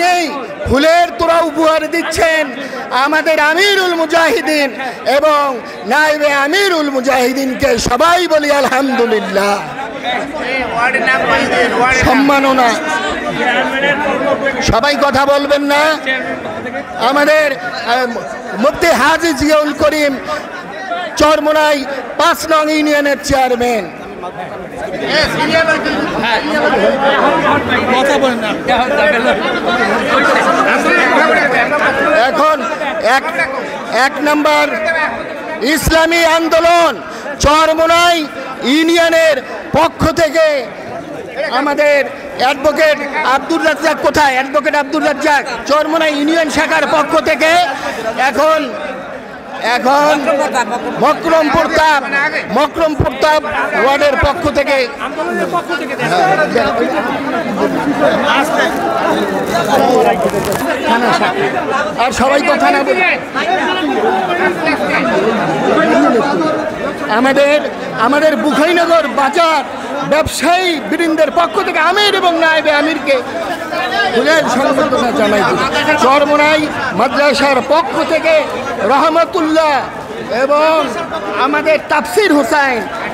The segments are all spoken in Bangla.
নেই। ফুলের তোরা উপহার দিচ্ছেন আমাদের আমিরুল মুজাহিদিন এবং নাইবে আমিরুল মুজাহিদিনকে সবাই বলি আলহামদুলিল্লাহ। সম্মাননা। সবাই কথা বলবেন না। আমাদের মুফতি হাজি জিয়াউল করিম চরমোনাই পাঁচ নং ইউনিয়নের চেয়ারম্যান। এখন এক এক নম্বর ইসলামী আন্দোলন চরমোনাই ইউনিয়নের পক্ষ থেকে আমাদের অ্যাডভোকেট আব্দুর রাজ্জাক কোথায়? অ্যাডভোকেট আব্দুর রাজ্জাক চরমোনাই ইউনিয়ন শাখার পক্ষ থেকে এখন এখন মকরম প্রতাপ মকরম প্রতাপ ওয়ার্ডের পক্ষ থেকে। আর সবাই কথা না আমাদের আমাদের বুখাইনগর বাজার ব্যবসায়ী বৃন্দের পক্ষ থেকে আমির এবং নাইবে আমিরকে ফুলের সংবর্ধনা জানাই চরমোনাই মাদ্রাসার পক্ষ থেকে রহমতুল্লাহ এবং আমাদের তাফসির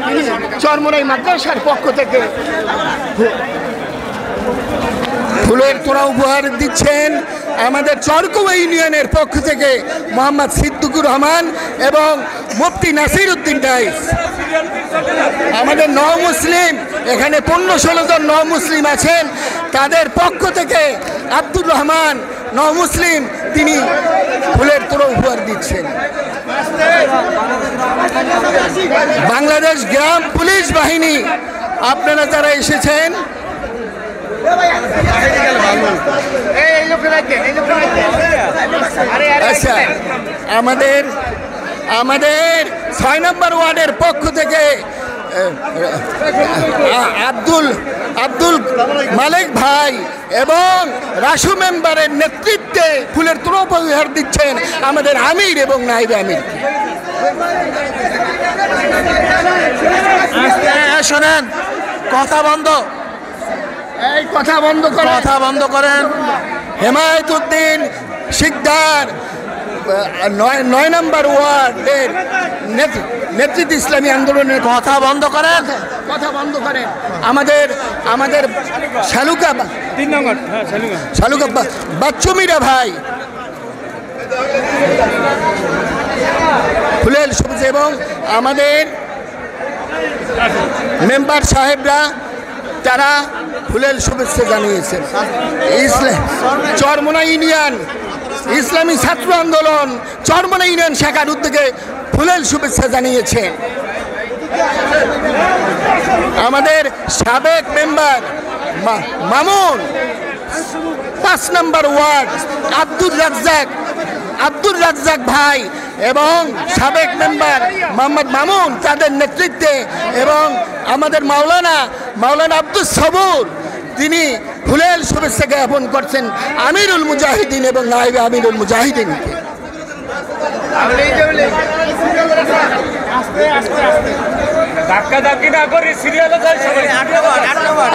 তিনি চরমোনাই মাদ্রাসার পক্ষ থেকে ফুলের তোড়া উপহার দিচ্ছেন আমাদের চরকুয়া ইউনিয়নের পক্ষ থেকে মোহাম্মদ সিদ্দিকুর রহমান এবং মুফতি নাসির উদ্দিন ডাইস। আমাদের ন মুসলিম এখানে পনেরো ষোলো জন ন মুসলিম আছেন। তাদের পক্ষ থেকে আব্দুর রহমান ন মুসলিম তিনি ফুলের তোড়া উপহার দিচ্ছেন। বাংলাদেশ গ্রাম পুলিশ বাহিনী আপনারা যারা এসেছেন আচ্ছা আমাদের আমাদের ছয় নম্বর ওয়ার্ডের পক্ষ থেকে আব্দুল আব্দুল মালিক ভাই এবং রাসু মেম্বারের নেতৃত্বে ফুলের তুলো উপহার দিচ্ছেন আমাদের আমির এবং নাইবে আমির। শোনেন কথা বন্ধ। এই কথা বন্ধ করে কথা বন্ধ করেন। হেমায়তুদ্দিন শিকদার আহ, নয় নয় নম্বর ওয়ার্ডের নেত- নেতৃত্ব ইসলামী আন্দোলনের কথা বন্ধ করেন। কথা বন্ধ করেন। আমাদের আমাদের শালুকা তিন নম্বর হ্যাঁ শালুকা। বাচ্চুমিরা ভাই। ফুলেল সবুজ এবং আমাদের মেম্বার সাহেবরা তারা ফুলেল শুভেচ্ছা জানিয়েছেন। ইসলাম চরমোনা ইউনিয়ন। ইসলামী ছাত্র আন্দোলন, চরমোনা ইউনিয়ন শাখার উদ্যোগে ফুলেল শুভেচ্ছা জানিয়েছে। আমাদের সাবেক মেম্বার মামুন, পাঁচ নম্বর ওয়ার্ড, আব্দুর রাজ্জাক আব্দুর রাজ্জাক ভাই এবং সাবেক মেম্বার মোহাম্মদ মামুন তাদের নেতৃত্বে এবং আমাদের মাওলানা মাওলানা আব্দুল সবুর তিনি ফুলেল শুভেচ্ছা জ্ঞাপন করছেন আমিরুল মুজাহিদিন এবং নাইবে আমিরুল মুজাহিদিন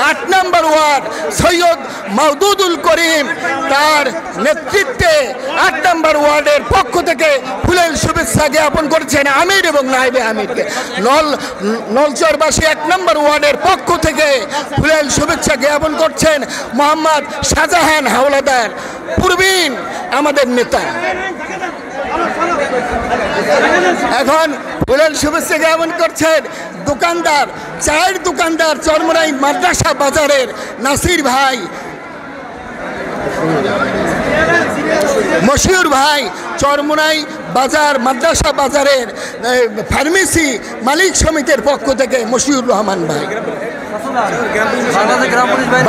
আট নম্বর ওয়ার্ড সৈয়দ মাহদুদুল করিম তার নেতৃত্বে আট নম্বর ওয়ার্ডের পক্ষ থেকে ফুলের শুভেচ্ছা জ্ঞাপন করেছেন আমির এবং নাইবে আমিরকে। নল নলচরবাসী এক নম্বর ওয়ার্ডের পক্ষ থেকে ফুলের শুভেচ্ছা জ্ঞাপন করছেন মোহাম্মদ শাহজাহান হাওলাদার পূর্বীন আমাদের নেতা। এখন ফুলের শুভেচ্ছা জ্ঞাপন করছেন দোকানদার, চায়ের দোকানদার চরমরাই মাদ্রাসা বাজারের নাসির ভাই। মশিউর ভাই চরমোনাই বাজার, মাদ্রাসা বাজারের ফার্মেসি মালিক সমিতির পক্ষ থেকে মশিউর রহমান ভাই।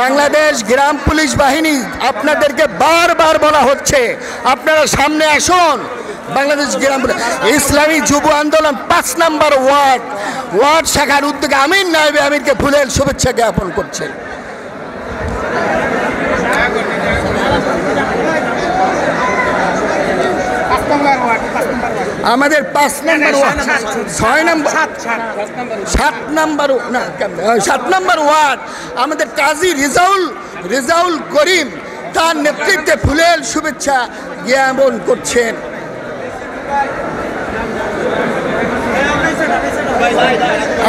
বাংলাদেশ গ্রাম পুলিশ বাহিনী আপনাদেরকে বারবার বলা হচ্ছে, আপনারা সামনে আসুন। বাংলাদেশ গ্রাম ইসলামী যুব আন্দোলন পাঁচ নম্বর ওয়ার্ড ওয়ার্ড শাখার উদ্যোগে আমির নাইবে আমিরকে ফুলের শুভেচ্ছা জ্ঞাপন করছেন আমাদের পাঁচ নম্বর ওয়ার্ড, ছয় নম্বর, সাত নম্বর, না, সাত নম্বর ওয়ার্ড, আমাদের কাজী রেজাউল রেজাউল করিম তার নেতৃত্বে ফুলেল শুভেচ্ছা জ্ঞাপন করছেন।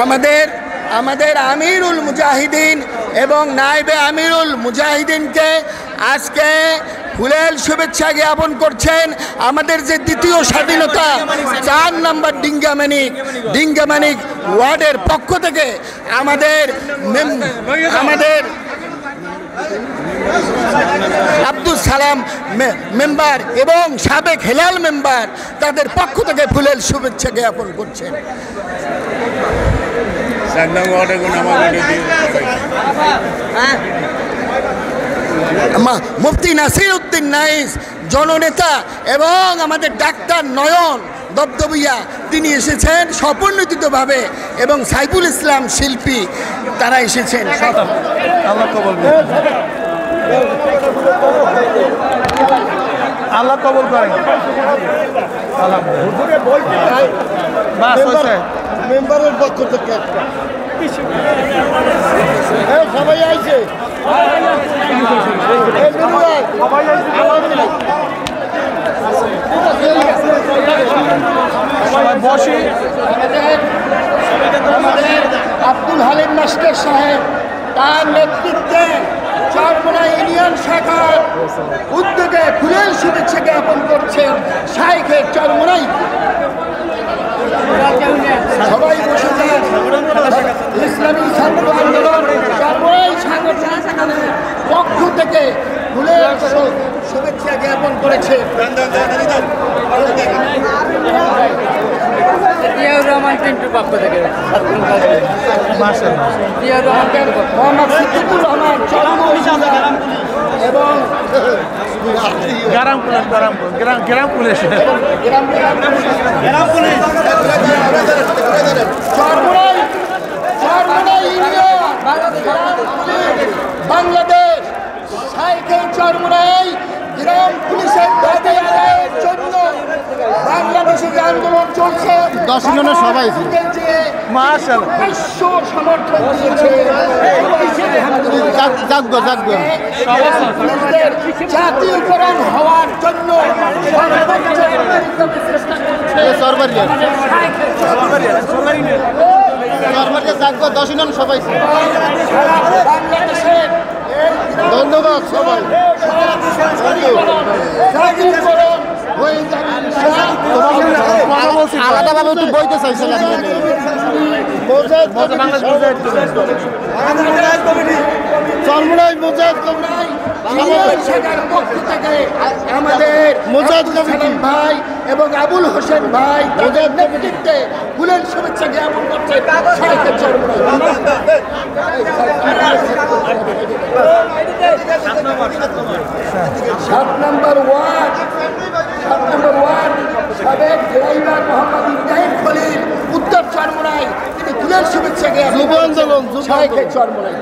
আমাদের আমাদের আমিরুল মুজাহিদিন এবং নাইবে আমিরুল মুজাহিদিনকে আজকে ফুলেল শুভেচ্ছা জ্ঞাপন করছেন আমাদের যে দ্বিতীয় স্বাধীনতা চার নম্বর ডিঙ্গামানিক ডিঙ্গামানিক ওয়ার্ডের পক্ষ থেকে আমাদের আমাদের আব্দুল সালাম মেম্বার এবং সাবেক হেলাল মেম্বার তাদের পক্ষ থেকে ফুলেল শুভেচ্ছা জ্ঞাপন করছেন। মা- মুফতি নাসির উদ্দিন নাইস জননেতা এবং আমাদের ডাক্তার নয়ন দবদবিয়া তিনি এসেছেন স্বপরিণতিতভাবে এবং সাইফুল ইসলাম শিল্পী তারা এসেছেন। আল্লাহ কবল আল্লাহ কবল করেন। বাস হয়েছে। মেম্বারের পক্ষ থেকে একটা। সবাই আইছে। বসি। আব্দুল হালিম মাস্টার সাহেব তার নেতৃত্বে চরমোনা ইউনিয়ন শাখার উদ্যোগে ফুলের শুভেচ্ছা জ্ঞাপন করছেন শাইখের চরমোনাই সবাই বসে ইসলামী ছাত্র আন্দোলন চরমোনাই সাংগঠনিক পক্ষ থেকে ফুলের শুভেচ্ছা জ্ঞাপন করেছে। রহমান পিন্টুর পক্ষ থেকে। এবং গ্রাম গ্রাম বাংলাদেশ সাইকেল গ্রাম পুলিশের জন্য বাংলাদেশে যে আন্দোলন চলছে দশ ইউনিয়নের সবাই। মাশাআল্লাহ। বিশ্ব সমর্থন দিয়েছে। যাগ্য যাগ্য জাতীয়করণ হওয়ার জন্য সরবারিয়া সরবারিয়া সবাই। বাংলাদেশের ধন্যবাদ সবাই। জাতীয়করণ হয়ে যাবে। ইনশাআল্লাহ। আলাদাভাবে একটু বইতে চাইছিলাম চরমুড়াই মোজাদ আমাদের মোজাদ। ভাই এবং আবুল হোসেন ভাই তাদের নেতৃত্বে ফুলের শুভেচ্ছা জ্ঞাপন করছে। সাত নম্বর ওয়ার্ড সাত নম্বর ওয়ার্ড সাবেক মোহাম্মদ ইব্রাহিম খলিল উত্তর চরমনাই তিনি ফুলের শুভেচ্ছা জ্ঞাপন যুব আন্দোলন, যুব চরমনাই